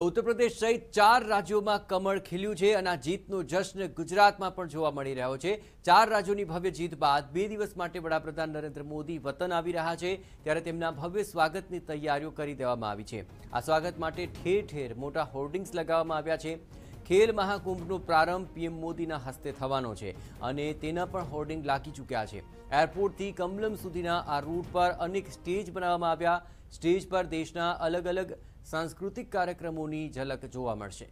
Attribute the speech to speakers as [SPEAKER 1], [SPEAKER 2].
[SPEAKER 1] ઉત્તર પ્રદેશ સહિત ચાર રાજ્યોમાં કમળ ખીલ્યું છે અને આ જીતનો જશ્ન ગુજરાતમાં પણ જોવા મળી રહ્યો છે. ચાર રાજ્યોની ભવ્ય જીત બાદ બે દિવસ માટે વડાપ્રધાન નરેન્દ્ર મોદી વતન આવી રહ્યા છે. ત્યારે તેમના ભવ્ય સ્વાગતની તૈયારીઓ કરી દેવામાં આવી છે. આ સ્વાગત માટે ઠેર ઠેર મોટા હોર્ડિંગ્સ લગાવવામાં આવ્યા છે. ખેલ મહાકુંભનો પ્રારંભ પીએમ મોદીના હસ્તે થવાનો છે અને તેના પણ હોર્ડિંગ લાગી ચૂક્યા છે. એરપોર્ટથી કમલમ સુધીના આ રૂટ પર અનેક સ્ટેજ બનાવવામાં આવ્યા. સ્ટેજ પર દેશના અલગ અલગ સાંસ્કૃતિક કાર્યક્રમોની ઝલક જોવા મળશે.